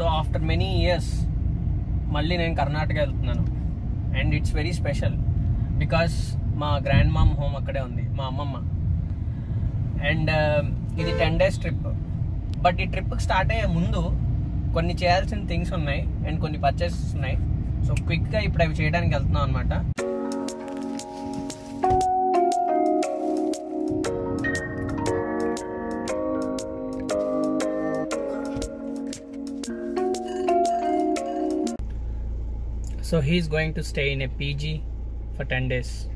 So after many years మళ్ళీ నేను కర్ణాటక వెళ్తున్నాను. And it's very special because మా గ్రాండ్ మామ్ హోమ్ అక్కడే ఉంది మా అమ్మమ్మ. అండ్ um, ఇది టెన్ డేస్ ట్రిప్. బట్ ఈ ట్రిప్ స్టార్ట్ అయ్యే ముందు కొన్ని చేయాల్సిన థింగ్స్ ఉన్నాయి అండ్ కొన్ని పర్చేసెస్ ఉన్నాయి. సో క్విక్గా ఇప్పుడు అవి చేయడానికి వెళ్తున్నాం అనమాట So he is going to stay in a PG for 10 days.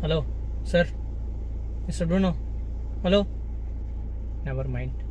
Hello, sir. Mr. Bruno. Hello. Never mind.